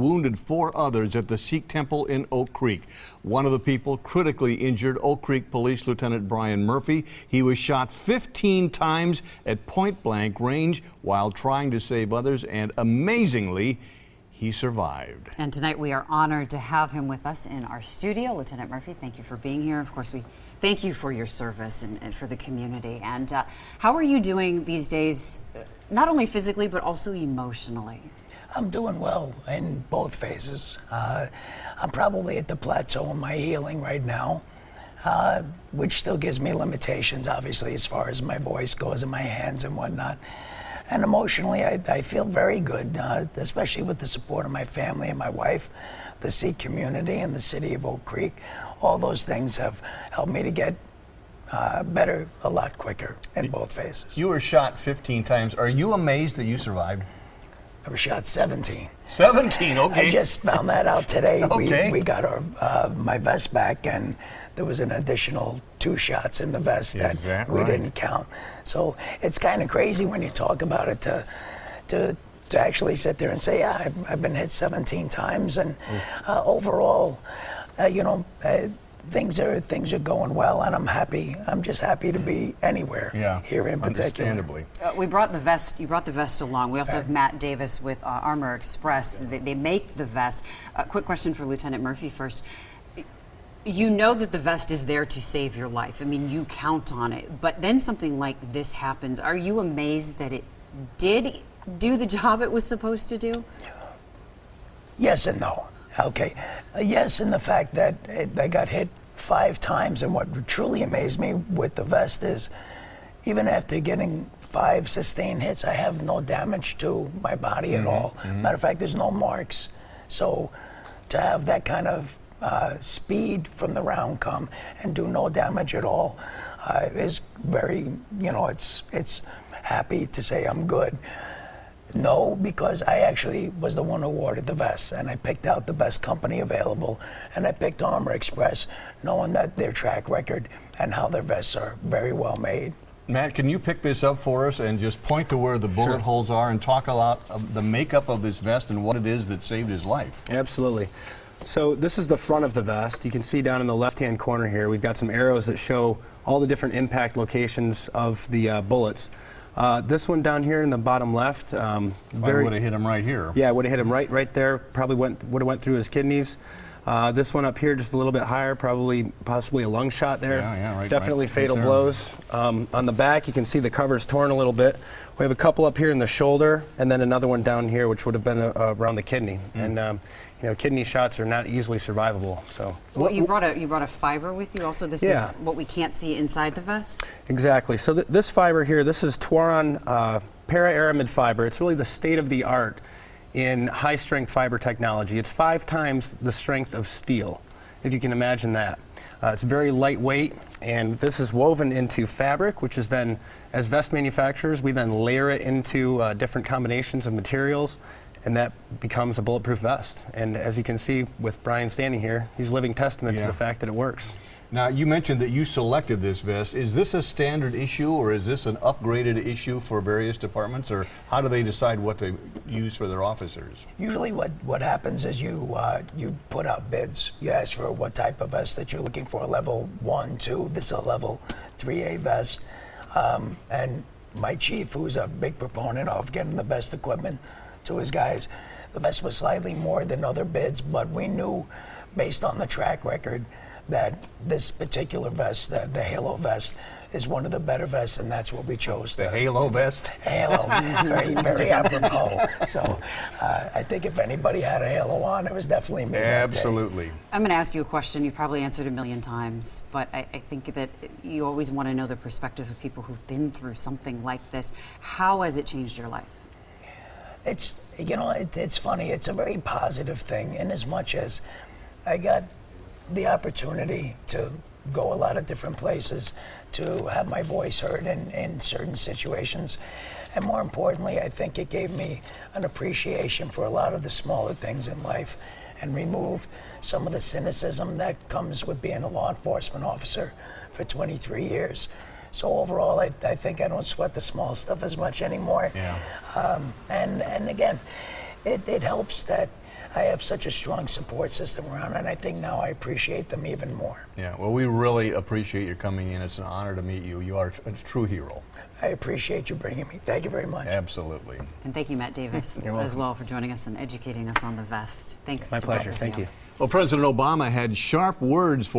wounded four others at the Sikh temple in Oak Creek. One of the people critically injured Oak Creek Police Lieutenant Brian Murphy. He was shot 15 times at point blank range while trying to save others, and amazingly, he survived. And tonight we are honored to have him with us in our studio. Lieutenant Murphy, thank you for being here. Of course, we thank you for your service and, and for the community. And uh, how are you doing these days, uh, not only physically, but also emotionally? I'm doing well in both phases. Uh, I'm probably at the plateau in my healing right now, uh, which still gives me limitations, obviously, as far as my voice goes and my hands and whatnot. And emotionally, I, I feel very good, uh, especially with the support of my family and my wife, the Sikh community, and the city of Oak Creek. All those things have helped me to get uh, better a lot quicker in both phases. You were shot 15 times. Are you amazed that you survived? I was shot 17. 17, okay. I just found that out today. Okay. We, we got our uh, my vest back, and there was an additional two shots in the vest that, that we right? didn't count. So it's kind of crazy when you talk about it to to to actually sit there and say, yeah, I've, I've been hit 17 times, and uh, overall, uh, you know. Things are things are going well, and I'm happy. I'm just happy to be anywhere yeah, here in particular. understandably. Uh, we brought the vest. You brought the vest along. We also have Matt Davis with uh, Armor Express. They, they make the vest. Uh, quick question for Lieutenant Murphy first. You know that the vest is there to save your life. I mean, you count on it. But then something like this happens. Are you amazed that it did do the job it was supposed to do? Yes and no. Okay. Uh, yes, in the fact that it, I got hit five times, and what truly amazed me with the vest is even after getting five sustained hits, I have no damage to my body at all. Matter of fact, there's no marks. So to have that kind of uh, speed from the round come and do no damage at all uh, is very, you know, it's it's happy to say I'm good. No, because I actually was the one who ordered the vests, and I picked out the best company available, and I picked Armor Express, knowing that their track record and how their vests are very well made. Matt, can you pick this up for us and just point to where the bullet holes are and talk a lot of the makeup of this vest and what it is that saved his life? Absolutely. So this is the front of the vest. You can see down in the left-hand corner here, we've got some arrows that show all the different impact locations of the uh, bullets. Uh, this one down here in the bottom left, um, Very would have hit him right here. yeah, would have hit him right, right there. Probably went, would have went through his kidneys. Uh, this one up here, just a little bit higher, probably, possibly a lung shot there. Yeah, yeah, right- Definitely right- right fatal there. blows. Um, on the back, you can see the cover's torn a little bit. We have a couple up here in the shoulder, and then another one down here, which would have been uh, around the kidney. Mm. And um, you know, kidney shots are not easily survivable. So Well, you brought a you brought a fiber with you. Also, this Yeah. is what we can't see inside the vest. Exactly. So th- this fiber here, this is Twaron uh, para-aramid fiber. It's really the state of the art in high-strength fiber technology. It's five times the strength of steel, if you can imagine that. Uh, it's very lightweight, and this is woven into fabric, which is then, as vest manufacturers, we then layer it into uh, different combinations of materials, and that becomes a bulletproof vest. And as you can see with Brian standing here, he's living testament Yeah. to the fact that it works. Now, you mentioned that you selected this vest. Is this a standard issue or is this an upgraded issue for various departments or how do they decide what to use for their officers? Usually, what, what happens is you uh, you put out bids. You ask for what type of vest that you're looking for, level one, two. This is a level 3A vest. Um, and my chief, who's a big proponent of getting the best equipment to his guys, the vest was slightly more than other bids, but we knew, based on the track record, that this particular vest, the, the Halo vest, is one of the better vests, and that's what we chose. The to- Halo vest? Halo, very, very apropos. So uh, I think if anybody had a halo on, it was definitely me. that day. Absolutely. I'm going to ask you a question you've probably answered a million times, but I, I think that you always want to know the perspective of people who've been through something like this. How has it changed your life? It's you know it, it's funny. It's a very positive thing in as much as I got the opportunity to go a lot of different places, to have my voice heard in, in certain situations. And more importantly, I think it gave me an appreciation for a lot of the smaller things in life and removed some of the cynicism that comes with being a law enforcement officer for 23 years. So overall, I, I think I don't sweat the small stuff as much anymore. Yeah. Um, and and again, it, it helps that I have such a strong support system around, and I think now I appreciate them even more. Yeah, well, we really appreciate your coming in. It's an honor to meet you. You are a true hero. I appreciate you bringing me. Thank you very much. Absolutely. And thank you, Matt Davis, as well, for joining us and educating us on the vest. Thanks. My pleasure. both of Thank you. Well, President Obama had sharp words for